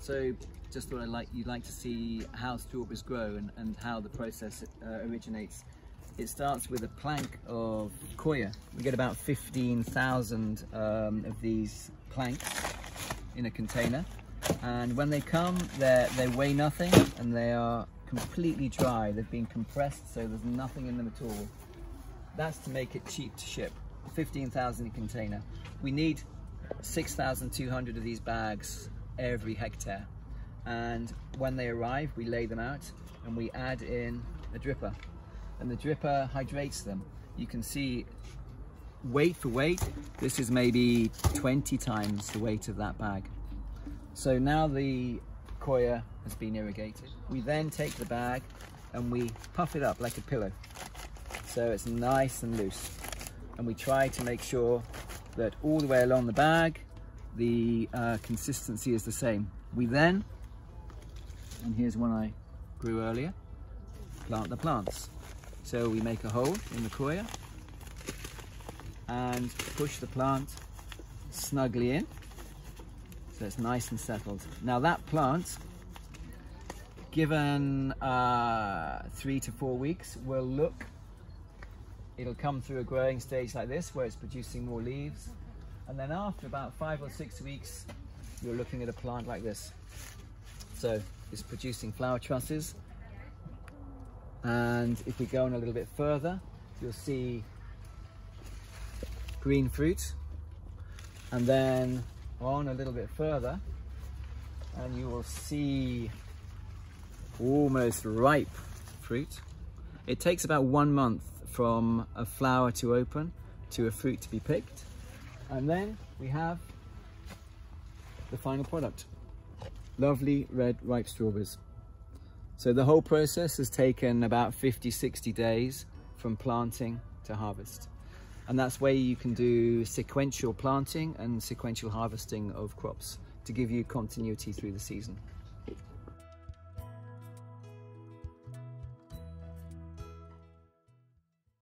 So just thought I'd like, you'd like to see how strawberries grow and, and how the process uh, originates. It starts with a plank of coir. We get about 15,000 um, of these planks in a container. And when they come, they they weigh nothing and they are completely dry. They've been compressed, so there's nothing in them at all. That's to make it cheap to ship. 15,000 in a container. We need 6,200 of these bags every hectare. And when they arrive, we lay them out and we add in a dripper. And the dripper hydrates them. You can see weight for weight, this is maybe 20 times the weight of that bag. So now the coir has been irrigated. We then take the bag and we puff it up like a pillow. So it's nice and loose. And we try to make sure that all the way along the bag, the uh, consistency is the same. We then, and here's one I grew earlier, plant the plants. So we make a hole in the coir and push the plant snugly in so it's nice and settled. Now that plant, given uh, three to four weeks, will look, it'll come through a growing stage like this where it's producing more leaves and then after about five or six weeks, you're looking at a plant like this. So it's producing flower trusses. And if we go on a little bit further, you'll see green fruit. And then on a little bit further, and you will see almost ripe fruit. It takes about one month from a flower to open to a fruit to be picked. And then we have the final product. Lovely red ripe strawberries. So the whole process has taken about 50, 60 days from planting to harvest. And that's where you can do sequential planting and sequential harvesting of crops to give you continuity through the season.